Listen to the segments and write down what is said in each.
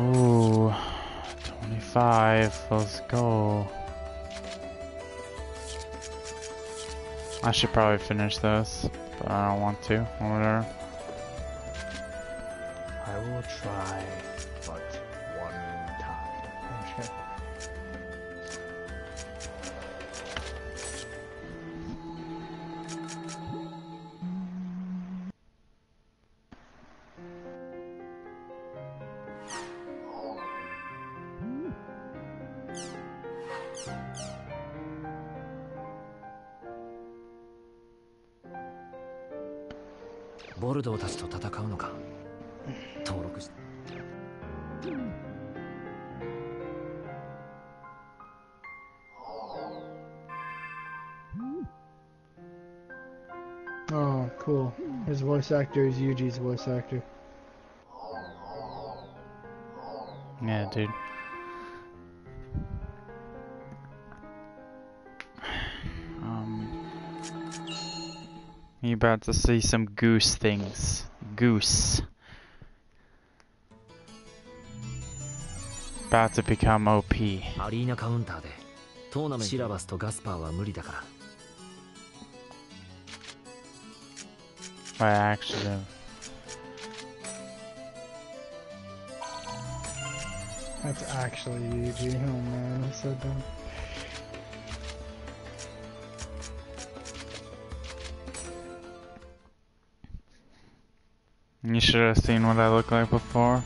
Ooh, 25, let's go. I should probably finish this, but I don't want to, whatever. I will try, voice actor is Yuji's voice actor. Yeah, dude. Um, you about to see some goose things. Goose. About to become OP. アリーナカウンターでトーナメントシラバスとガスパーは無理だから By accident. That's actually Yuji. Oh man, that's so dumb. You should have seen what I look like before.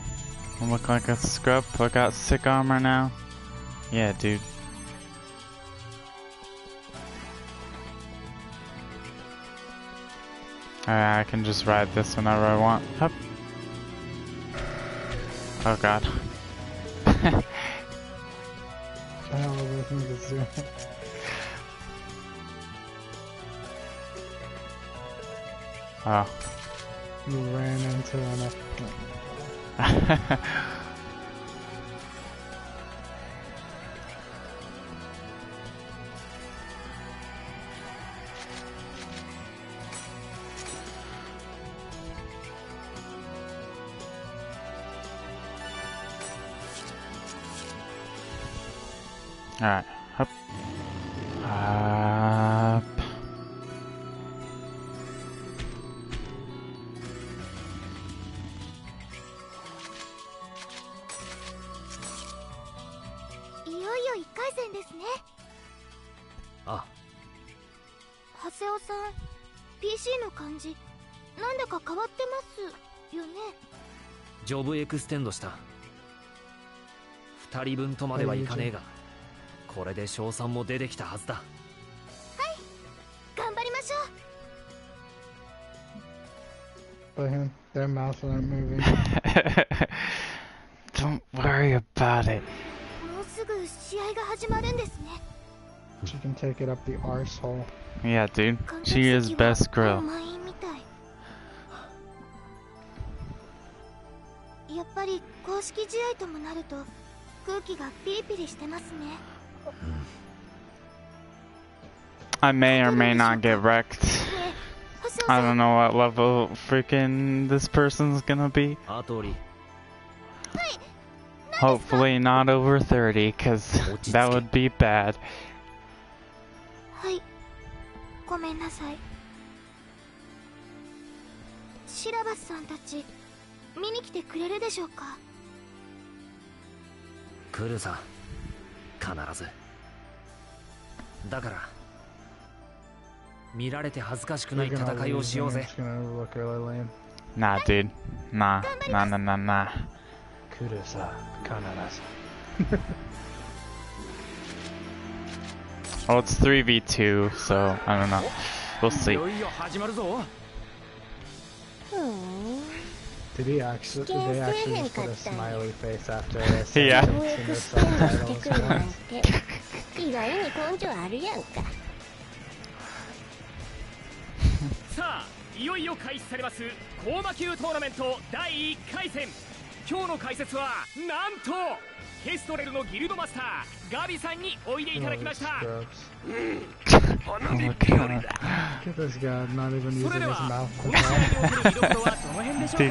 I look like a scrub. I got sick armor now. Yeah, dude. I can just ride this whenever I want. Hup. Oh god. The hell of a thing to do. Oh. You ran into an. Alright. Up. Up. いよいよ1回戦ですね。あ。長谷尾さん PC の感じなんだか変わってますよね。ジョブエクステンドした。2人分とまではいかねえがこれで賞賛も出てきたはずだ頑張りましょう But him, their mouths aren't moving. Don't worry about it. もうすぐ試合が始まるんですね She can take it up the arsehole. Yeah, dude. She is best girl. 満員みたいやっぱり公式試合ともなると空気がピリピリしてますね I may or may not get wrecked. I don't know what level freaking this person's gonna be. Hopefully not over 30, cause that would be bad. 必ずだから見られて恥ずかしくない戦いをしようぜ. Nah, dude. Nah. Nah, nah, nah, nah. Kurusa, Kanaras. Oh, it's 3v2, so I don't know. We'll い see. Did he actually, did they actually put a smiley face after this? yeah. yeah. いよいよ開始されます高魔球トーナメント第1回戦今日の解説はなんとケストレルのギルドマスターガビさんにおいでいただきましたそれではこの試合における見どころはどの辺でしょうか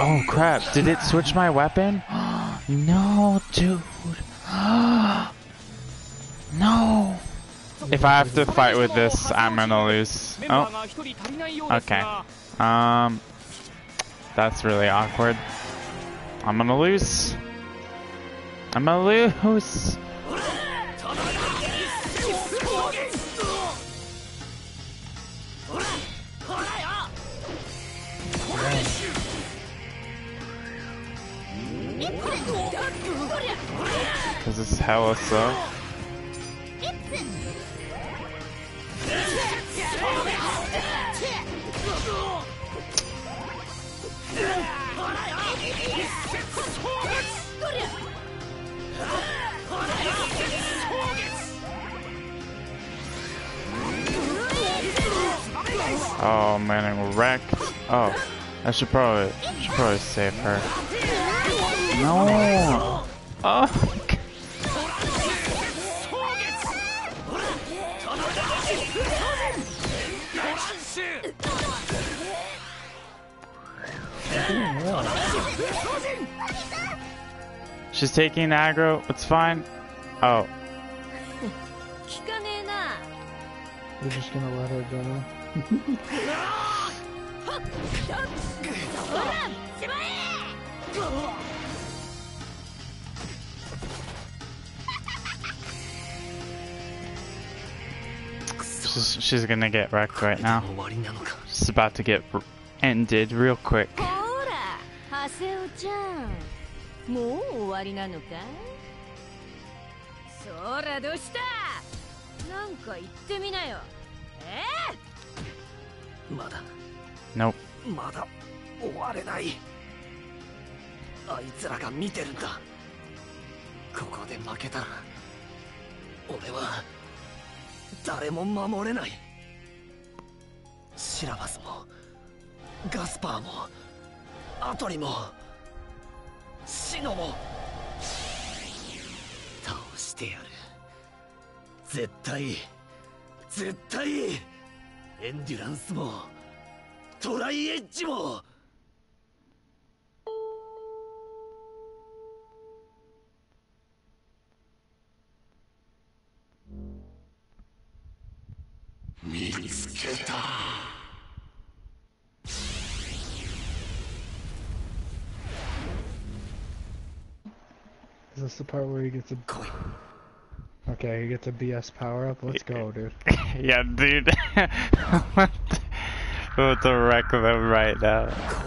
Oh crap, did it switch my weapon? no, dude. No! If I have to fight with this, I'm gonna lose. Oh. Okay. Um. That's really awkward. I'm gonna lose. I'm gonna lose. Because it's hella so. Oh man, I'm wrecked. Oh, I should probably should probably save her. No. Oh. She's taking aggro. It's fine. Oh. We're just gonna let her go. she's, she's gonna get wrecked right now. She's about to get ended real quick. セオちゃん。もう終わりなのか？そらどうした？なんか言ってみなよ。え？まだ。Nope. まだ。終われない。あいつらが見てるんだ。ここで負けたら俺は誰も守れない。シラバスもガスパーもアトリも。シノも倒してやる。絶対絶対エンデュランスもトライエッジも。見つけ this the part where he gets a... Okay, he gets a BS power up? Let's go, dude. yeah, dude. what? the- wreck of them right now?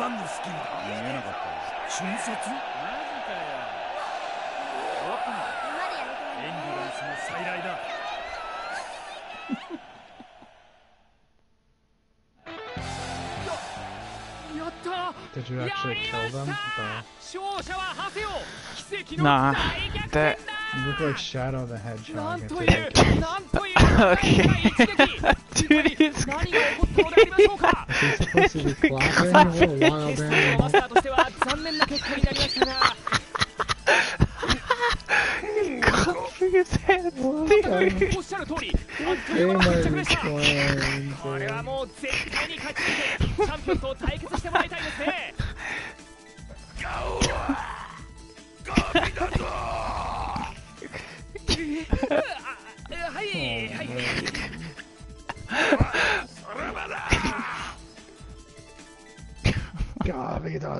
何のスキルだ見えなかったよ瞬殺マジかよエンデュランスの再来だやった Did you actually kill them? Bro? 勝者はハセオ奇跡の Nah, 大逆 that 転だ You look like Shadow the なん Hedgehog. と It's い like- うなんという大一撃 Dude, he's マ.スターとしては残念な結果になりましたがしゃる通りあっという Game 間の might 決着 be でした.これはもう絶対に勝ちチャンピオンと対決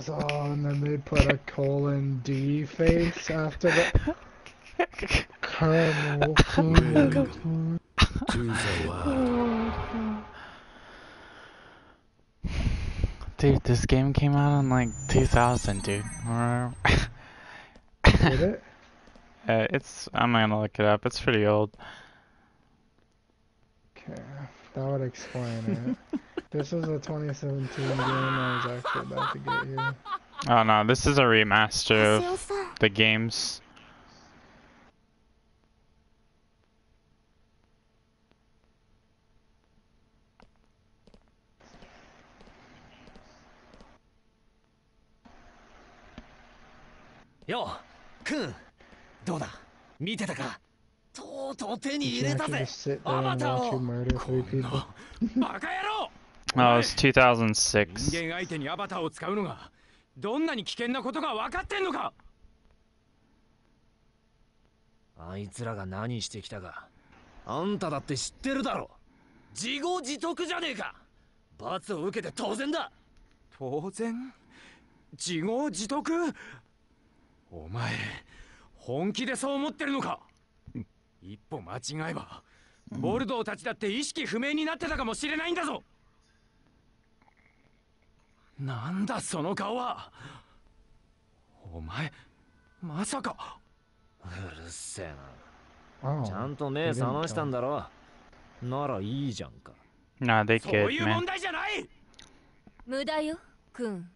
God, he does. Oh, and then they put a colon D face after the caramel food. Dude, this game came out in like 2000, dude. Did it? Uh, it's. I'm gonna look it up. It's pretty old. Okay, that would explain it. this is a 2017 game I was actually about to get here. Oh no, this is a remaster ハセ of オさん the games. よくんどうだ見てたかとうとう手に You 入れ can た actually ぜ just sit ア there バ and ター watch you を murder three people. バカ野郎 Oh, it's 人 2006. 間相手にアバターを使うのがどんなに危険なことが分かってんのか。あいつらが何してきたか。あんただって知ってるだろ。自業自得じゃねえか。罰を受けて当然だ。当然？自業自得？お前本気でそう思ってるのか。一歩間違えばボルドーたちだって意識不明になってたかもしれないんだぞなんだその顔は。お前まさか。うるせえ Oh, なちゃんと目覚ましたんだろ。ならいいじゃんか。Nah, they そういう.問題じゃない！無駄よくん。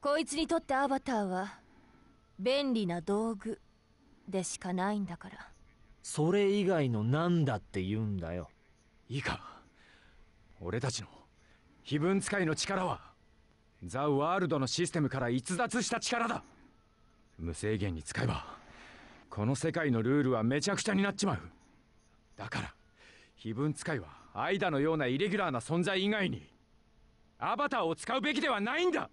こいつにとってアバターは便利な道具でしかないんだから。それ以外の何だって言うんだよ。いいか。俺たちの非分使いの力はザ・ワールドのシステムから逸脱した力だ。無制限に使えばこの世界のルールはめちゃくちゃになっちまう。だから非分使いはアイダのようなイレギュラーな存在以外にアバターを使うべきではないんだ。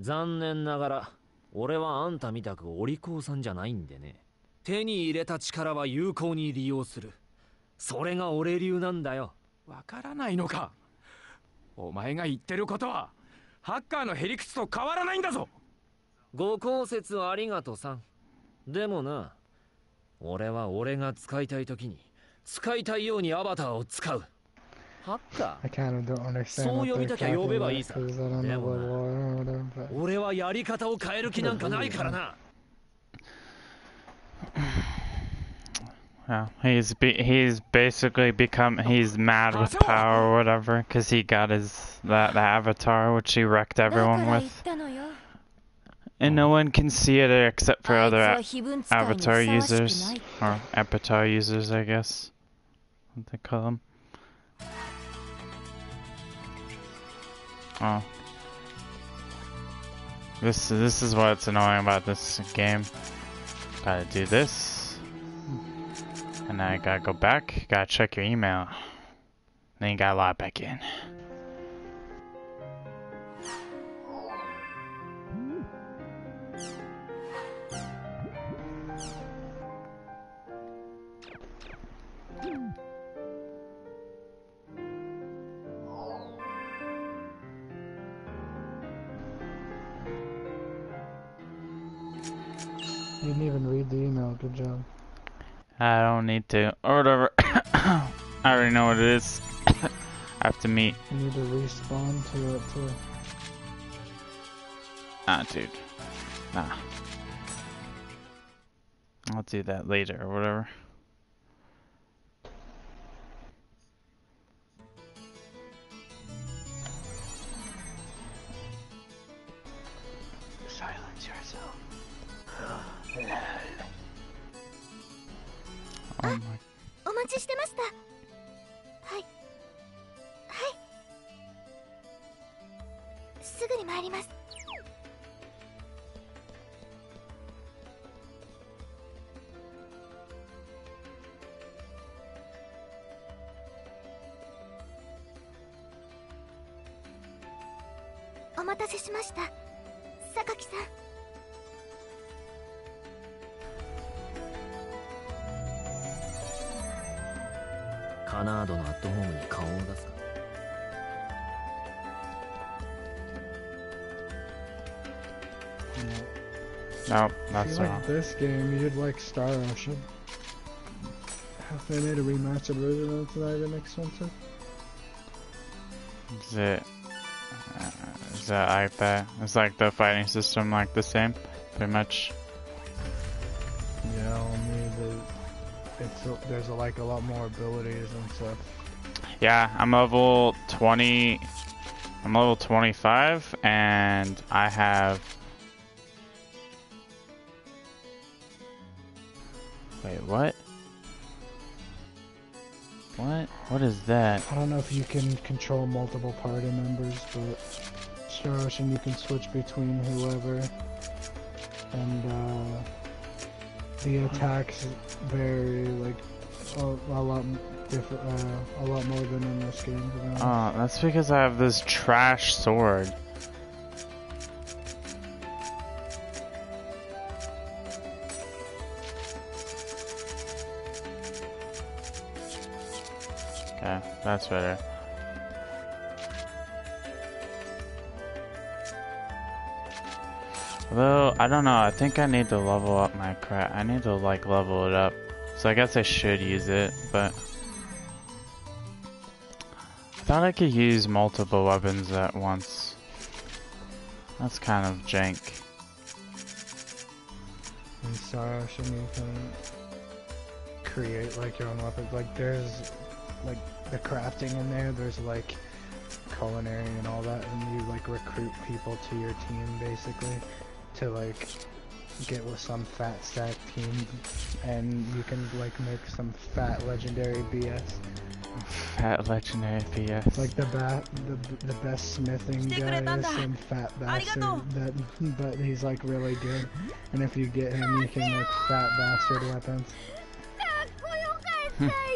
残念ながら俺はあんたみたくお利口さんじゃないんでね。手に入れた力は有効に利用する。それが俺流なんだよ。わからないのか。お前が言ってることはハッカーのへりくつと変わらないんだぞご考説ありがとさんでもな俺は俺が使いたい時に使いたいようにアバターを使うハッカ understand そう呼びたきゃ呼べばいいさでも俺はやり方を変える気なんかないからな Yeah, he's be he's basically become he's mad with power or whatever because he got his that the avatar which he wrecked everyone with, and no one can see it except for other avatar users or avatar users, I guess. What they call them. Oh, this this is what's annoying about this game. Gotta do this. And I gotta go back, gotta check your email. Then you gotta log back in. You didn't even read the email. Good job. I don't need to. Or whatever. I already know what it is. I have to meet. You need to respawn to it too. Ah, dude. Nah. I'll do that later or whatever. This game, you'd like Star Ocean. Have they made a remastered version, it's not even expensive. Is it? Uh, is that like that? Is like the fighting system like the same? Pretty much. Yeah, only the it's a, there's a, like a lot more abilities and stuff. Yeah, I'm level 20. I'm level 25, and I have. Wait, what? What? What is that? I don't know if you can control multiple party members, but Star Ocean you can switch between whoever, and uh, the attacks vary like a, a lot different, uh, a lot more than in this game. Oh, that's because I have this trash sword. That's better. Although, I don't know, I think I need to level up my crap. I need to, like, level it up. So I guess I should use it, but... I thought I could use multiple weapons at once. That's kind of jank. Star Ocean you can create like your own weapons. Like there's like the crafting in there. There's like culinary and all that, and you like recruit people to your team basically to like get with some fat stack team, and you can like make some fat legendary BS. Fat legendary PS. Like the ba- the the best smithing guy is some fat bastard that, but he's like really good, and if you get him, you can make fat bastard weapons.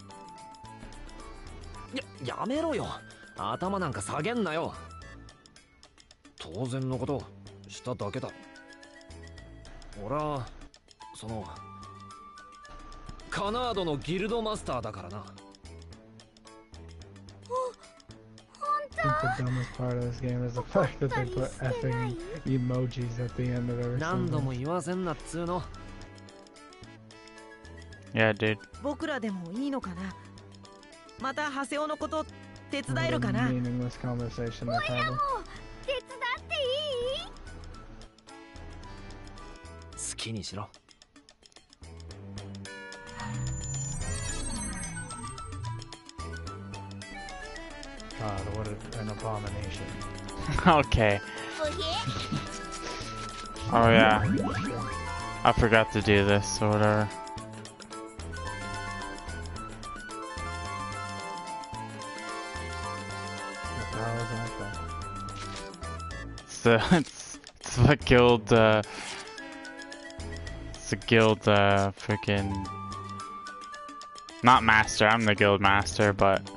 やめろよ。頭なんか下げんなよ。当然のことしただけだ。俺はそのカナードのギルドマスターだからな。ホント何度も言わせんなっつうの。Yeah, dude. 僕らでもいいのかな？またハセオのこと手伝 What えるかな meaningless conversation they're having. 手伝っていい好きにしろ God, what a, an abomination. okay. Oh yeah. I forgot to do this or whatever. It's the it's, it's the guild uh it's the guild uh freaking Not master, I'm the guild master, but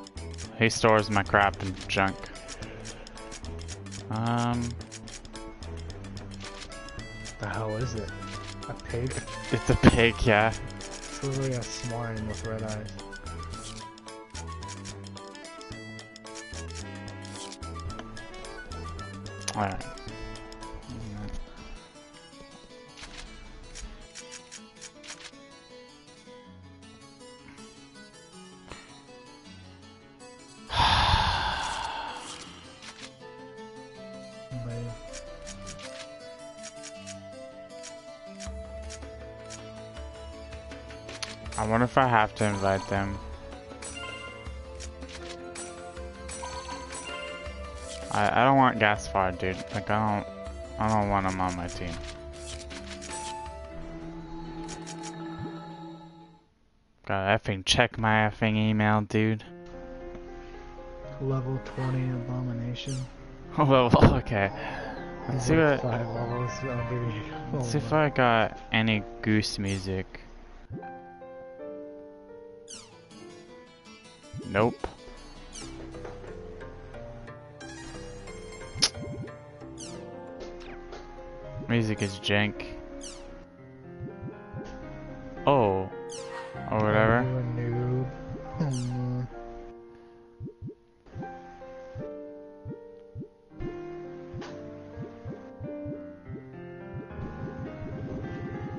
he stores my crap and junk. Um, The hell is it? A pig? it's a pig, yeah. It's literally a swine with red eyes. Alright. If I have to invite them. I I don't want Gaspard, dude. Like I don't I don't want him on my team. Gotta effing check my effing email, dude. Level 20 abomination. well, okay. Let's see what. Five levels. I'll give you. Let's see if I got any goose music. Nope. Music is jank. Oh. Or whatever. You a noob. Hmm. hmm.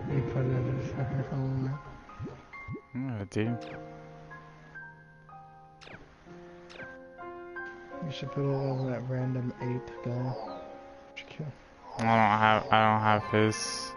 You put it in. Yeah, dude. Should put it on that random ape guy. I don't have I don't have his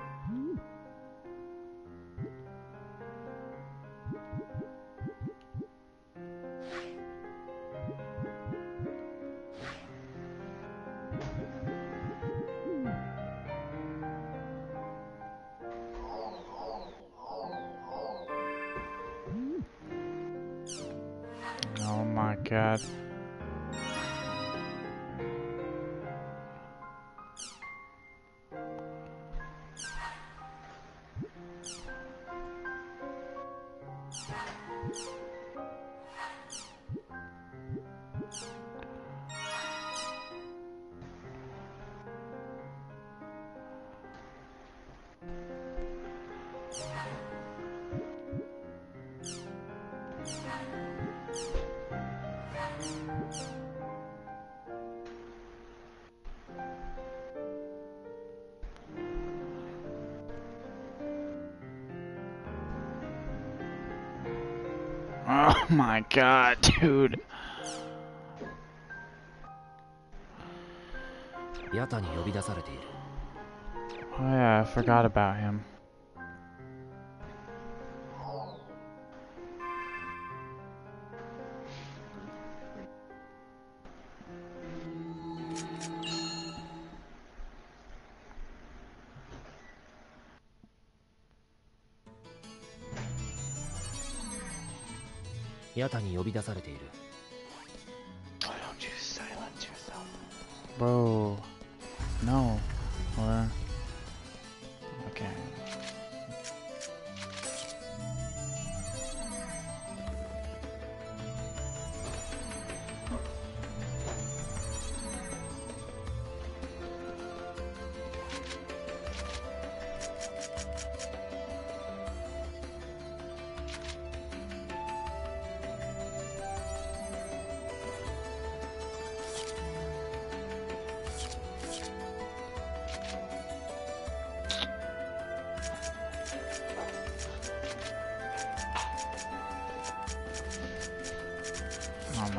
Oh my god, dude. Oh yeah, I forgot about him. ヤタに呼び出されている Bro.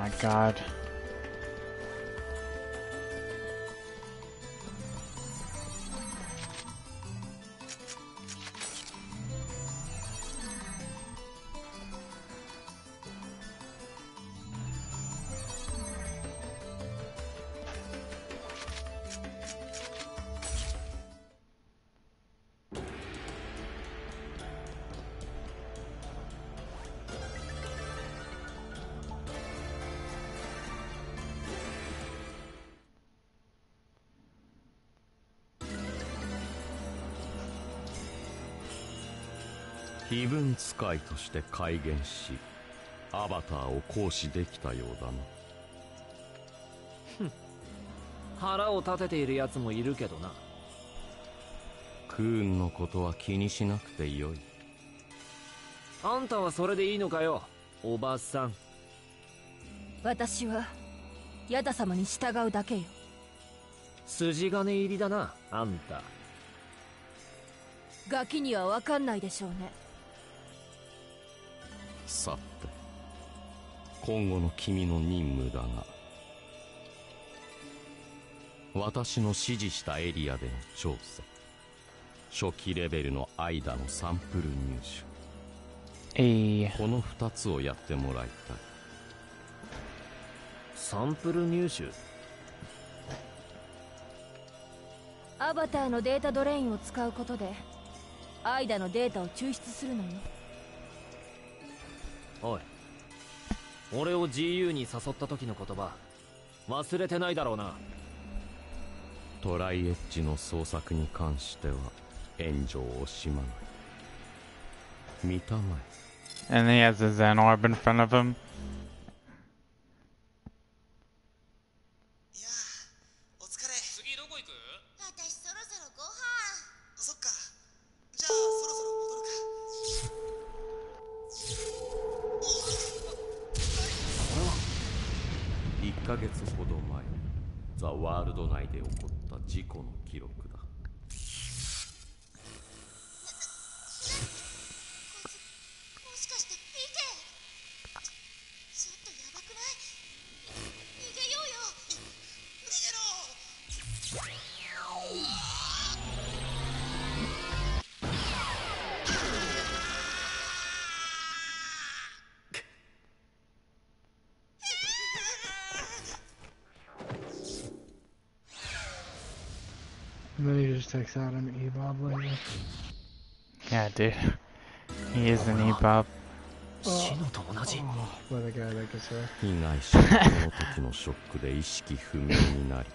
My god.「非分使いとして改元しアバターを行使できたようだな。腹を立てている奴もいるけどな。クーンのことは気にしなくてよい。あんたはそれでいいのかよおばさん。私はヤダ様に従うだけよ。筋金入りだなあんた。ガキには分かんないでしょうねさて今後の君の任務だが私の指示したエリアでの調査初期レベルの間のサンプル入手。えいこの2つをやってもらいたい。サンプル入手？アバターのデータドレインを使うことでアイダのデータを抽出するのよおい。俺を GU に誘った時の言葉忘れてないだろうな。トライエッジの捜索に関しては援助を惜しまない。見たまえ。And he has a Zen orb in front of him. Dude. He is an. シノと同じ Oh. 被害者はこの時のショックで意識不明になり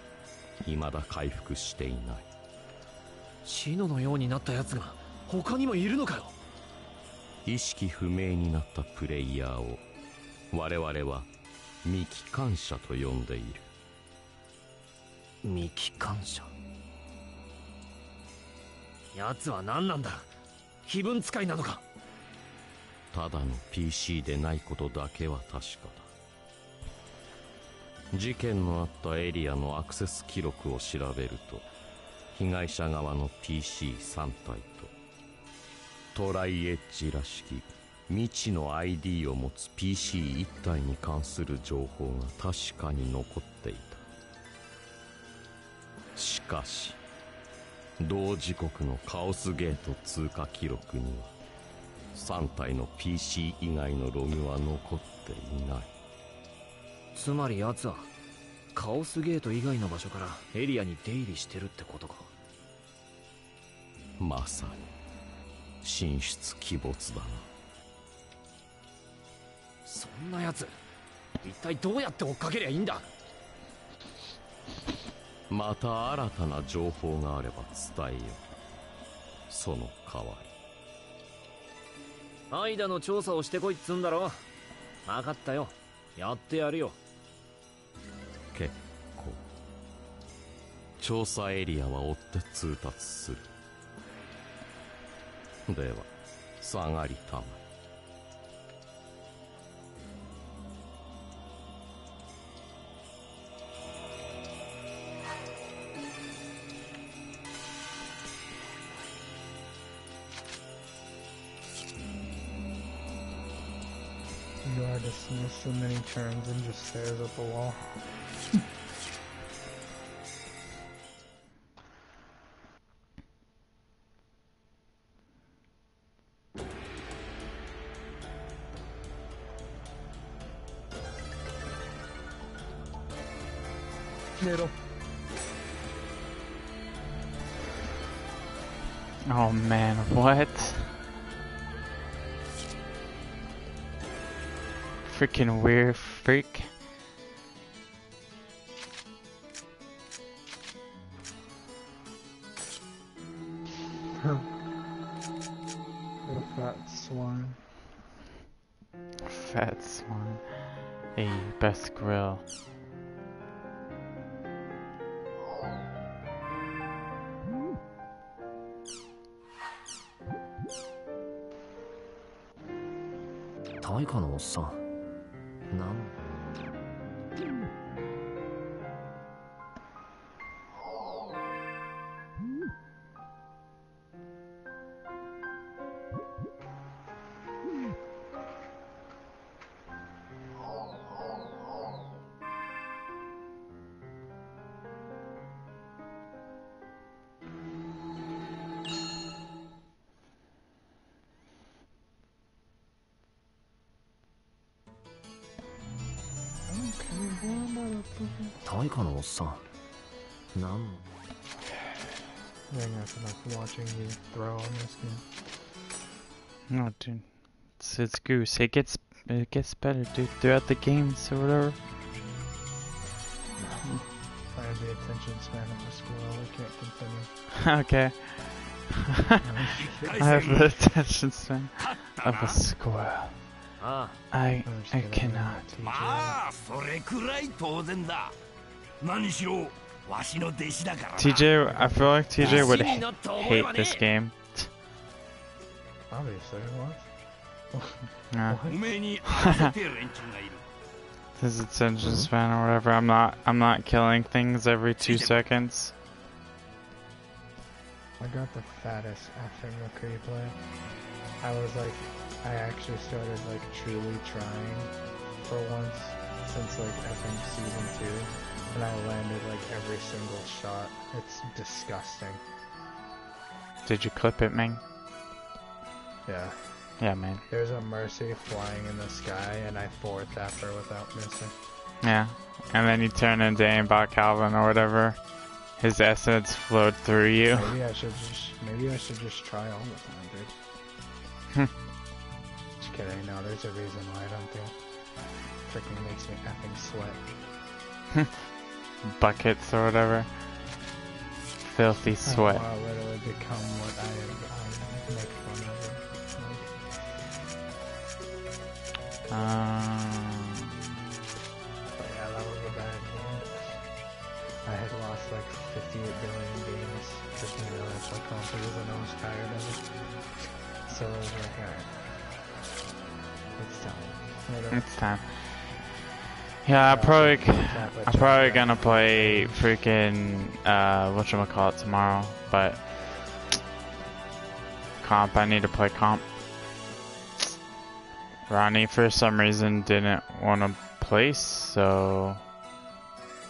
未だ回復していないシノのようになった奴が他にもいるのかよ意識不明になったプレイヤーを我々は未機関車と呼んでいる未機関車奴は何なんだ？気分使いなのか？ただの PC でないことだけは確かだ。事件のあったエリアのアクセス記録を調べると被害者側の PC3 体とトライエッジらしき未知の ID を持つ PC1 体に関する情報が確かに残っていた。しかし同時刻のカオスゲート通過記録には3体の PC 以外のログは残っていない。つまり奴はカオスゲート以外の場所からエリアに出入りしてるってことか。まさに神出鬼没だな。そんな奴一体どうやって追っかけりゃいいんだ？また新たな情報があれば伝えよう。その代わアイダの調査をしてこいっつんだろ。分かったよ。やってやるよ。り結構。調査エリアは追って通達する。では下がりたまえ You so he turns and just stares at the wall. Freaking weird freak. What a fat swine. Fat swine. A best grill. 大化のおっさん não. throw on this game. No, dude. It's, it's Goose. It gets it gets better, dude, throughout the games or whatever. I have the attention span of a squirrel. I can't continue. okay. I have the attention span of a squirrel. あ I I cannot. まあそれくらい当然だ何しろわしの弟子だからな TJ, I feel like TJ would h- hate this game. Obviously, what? yeah. His attention mm-hmm. span or whatever. I'm not. I'm not killing things every two seconds. I got the fattest effing McCree play. I was like, I actually started like truly trying for once since like effing season two, and I landed like every single shot. It's disgusting. Did you clip it, Ming? Yeah. Yeah, man. There's a Mercy flying in the sky, and I tapped her without missing. Yeah. And then you turn into Aimbot Calvin or whatever. His essence flowed through you. Maybe I should just, maybe I should just try all the time, dude. Hmm. just kidding. No, there's a reason why I don't do. it. Freaking makes me effing sweat. Hmm. Buckets or whatever. Filthy I sweat. to literally become what I am. I make fun of. Um, but yeah, that was a bad game. I had lost like 58 billion games. Just me know that's like confidence and I was tired of it. So I was like, alright. It's time. It's time. Yeah, I'm probably, I'm probably gonna play freaking, uh, whatchamacallit tomorrow, but comp, I need to play comp. Ronnie, for some reason, didn't want to play, so...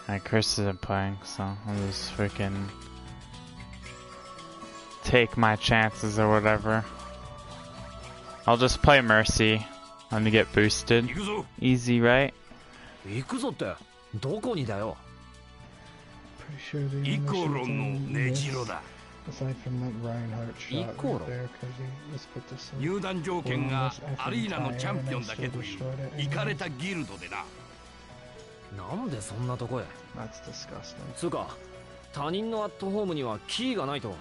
And Chris isn't playing, so I'll just freaking... Take my chances or whatever. I'll just play Mercy. Let me get boosted. Easy, right? Pretty sure 入団条件がアリーナのチャンピオンだけという行かれたギルドでな。なでそんなとこへ？つうか他人のアットホームにはキーがないと。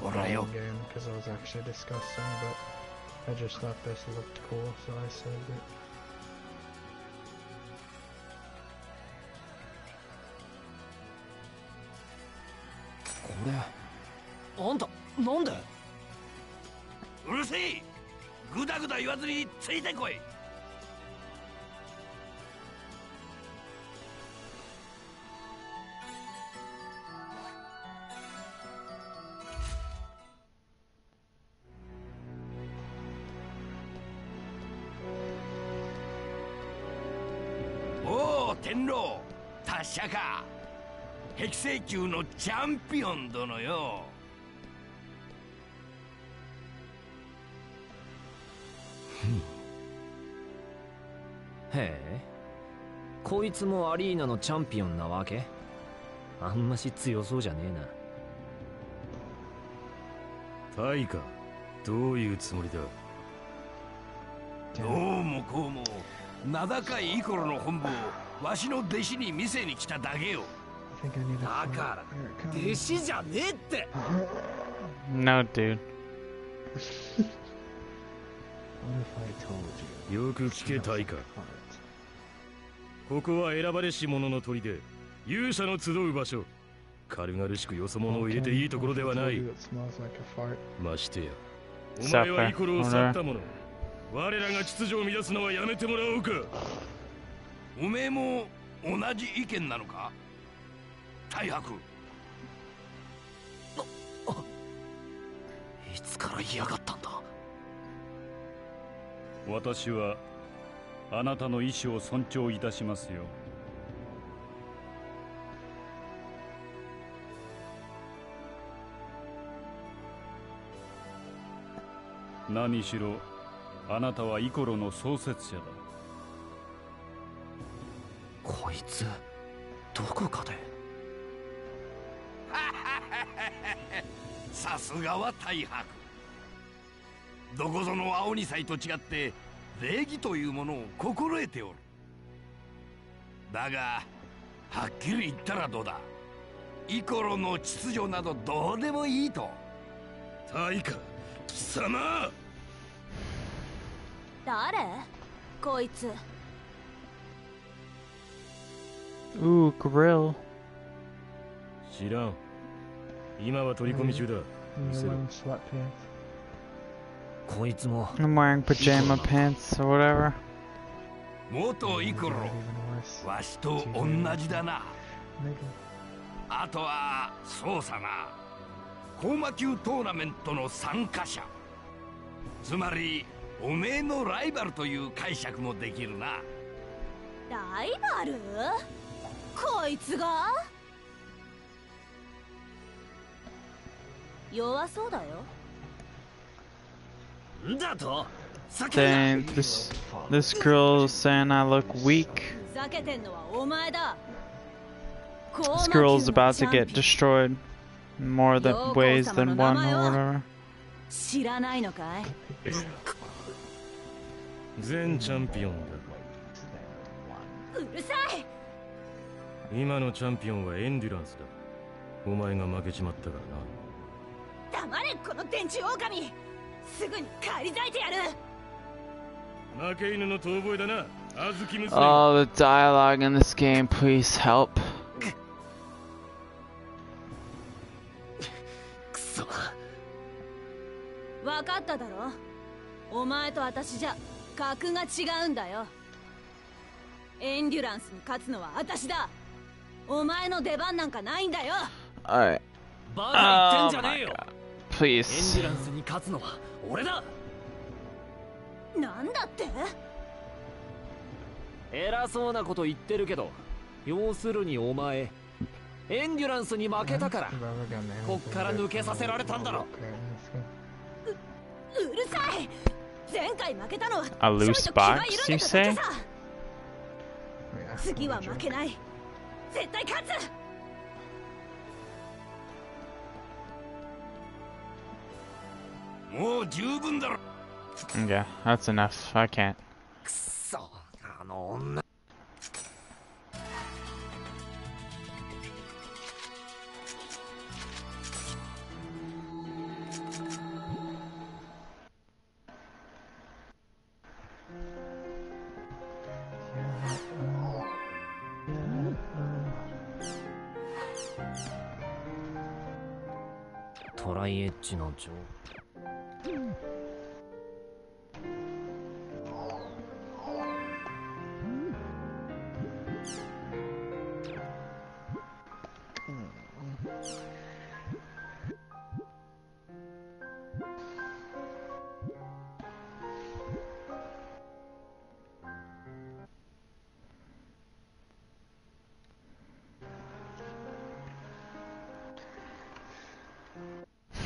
ほらよこれあんたなんで？うるせえ。グダグダ言わずについてこいヘキセイ級のチャンピオン殿よ。へえ。こいつもアリーナのチャンピオンなわけ？あんまし強そうじゃねえな。タイガどういうつもりだ？どうもこうも。名高いイコロの本部をわしの弟子に見せに来ただけよ think I need to だ find- から Here it comes. 弟子じゃねえって No, dude. What if I told you? よく聞けタイガ ここは選ばれし者の砦で勇者の集う場所軽々しくよそ者を入れていいところではない That smells like a fart. ましてやお前はイコロを去った者我らが秩序を乱すのはやめてもらおうかおめえも同じ意見なのか 大白。いつから嫌がったんだ？私はあなたの意志を尊重いたしますよ。何しろあなたはイコロの創設者だ。こいつどこかで さすがは大白。どこぞの青二歳と違って礼儀というものを心得ておる。だがはっきり言ったらどうだ。イコロの秩序などどうでもいいと。大化貴様。誰？こいつ。Ooh, grill. 知らん今は取り込み中だ.こいつも。I'm wearing pajama pants or whatever. 元イコロ.わしと同じだな.あとはそうさな。高魔級トーナメントの参加者。つまりおめえのライバルという解釈もできるな。ライバル？こいつが？弱そうだよ。だと this, this girl saying I look weak. This girl's about to get destroyed in more than ways than one or whatever. 知らないのかい？前チャンピオンだ。うるさい！今のチャンピオンはエンデュランスだ。お前が負けちまったからな。黙れこの電柱狼すぐに返り咲いてやる負け犬の遠吠えだなあずき娘 Oh, the dialogue in this game, please help. くそ分かっただろお前と私じゃ格が違うんだよエンデュランスに勝つのは私だお前の出番なんかないんだよ Alright. バカ言ってんじゃね Oh え my よ god. エン Please. デュランスに勝つのは俺だなんだって？偉そうなこと言ってるけど要するにお前エンデュランスに負けたからこっから抜けさせられたんだろ let's go. うるさい前回負けたのは A loose box, 緩 you say? 次は負けない絶対勝つ Yeah, that's enough. I can't. くそあ